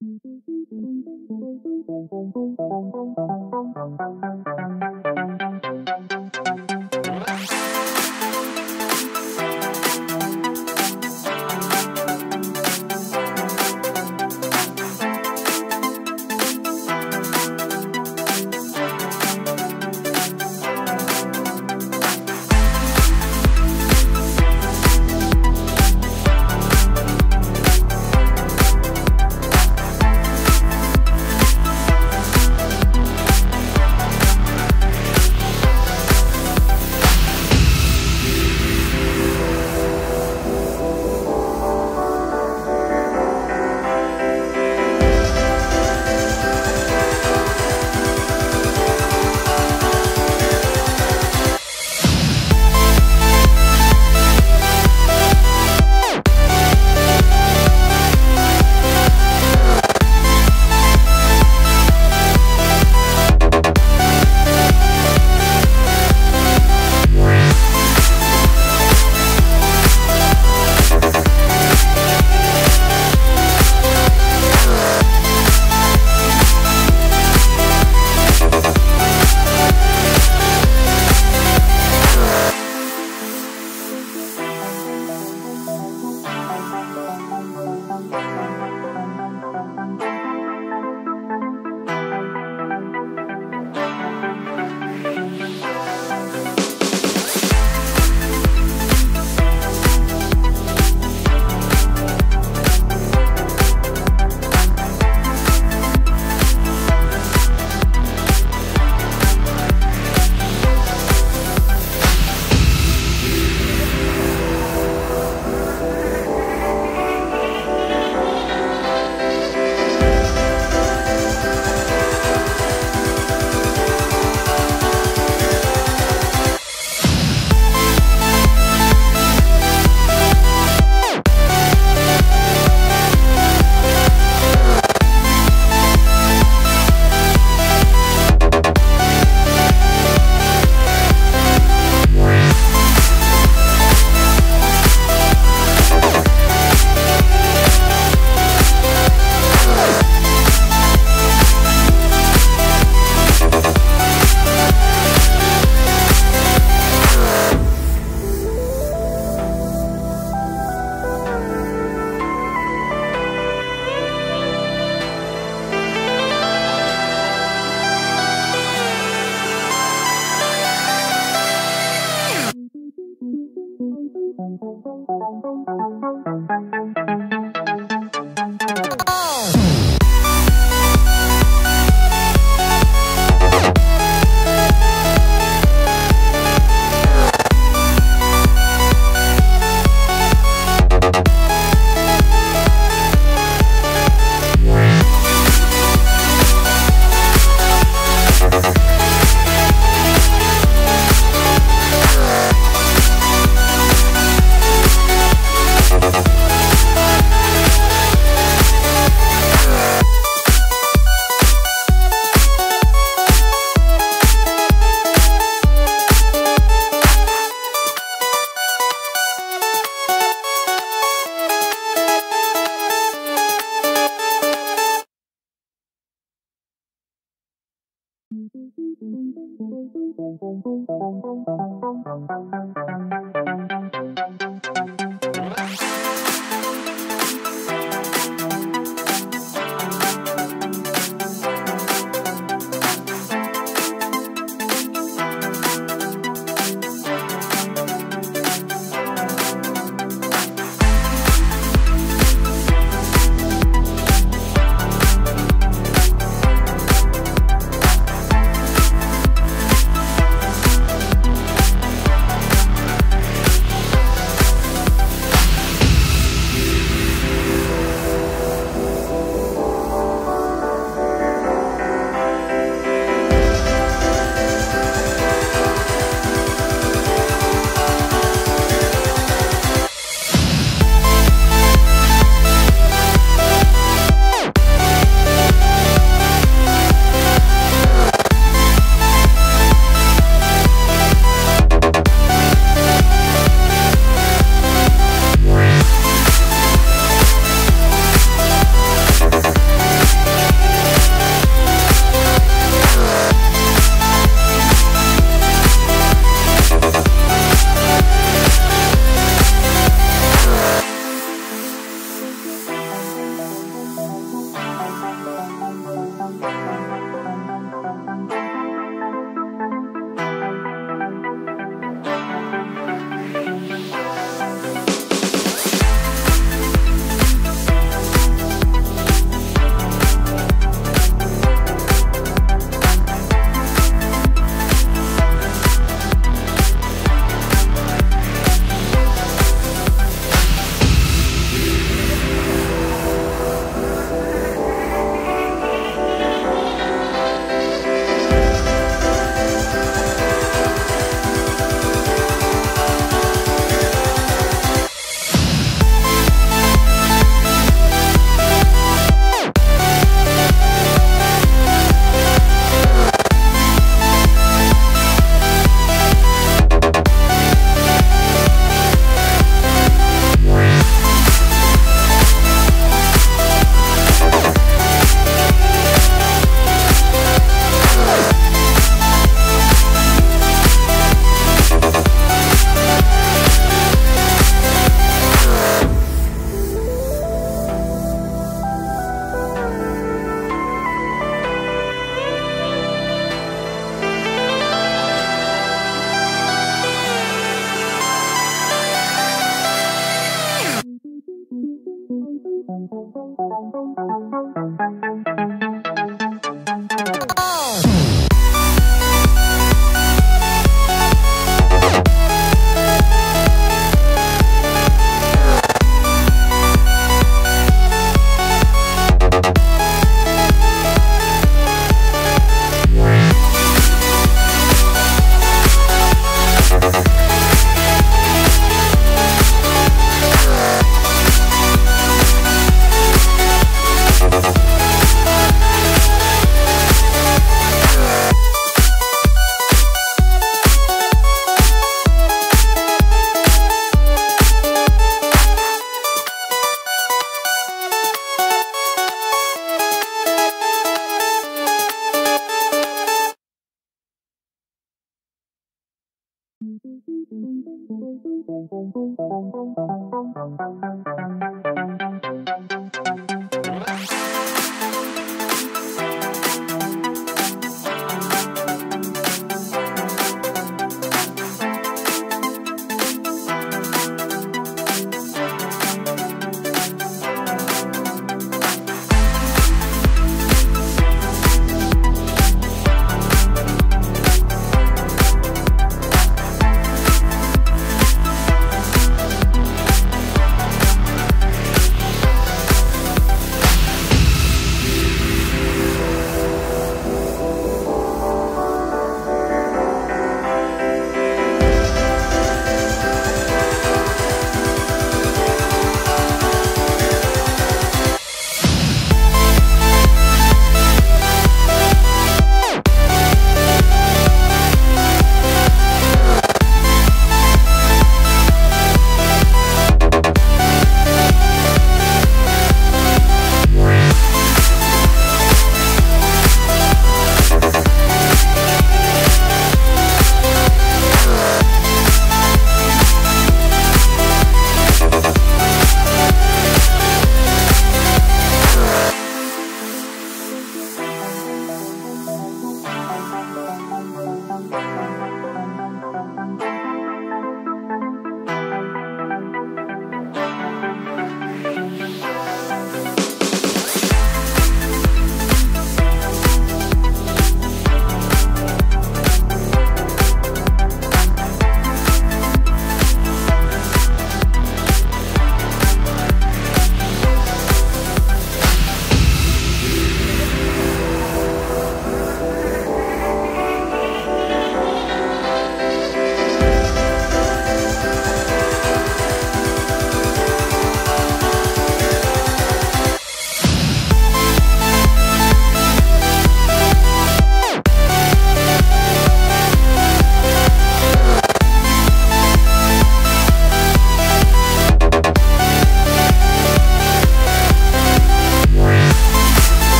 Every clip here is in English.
Thank you.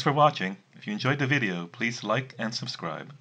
Thanks for watching. If you enjoyed the video, please like and subscribe.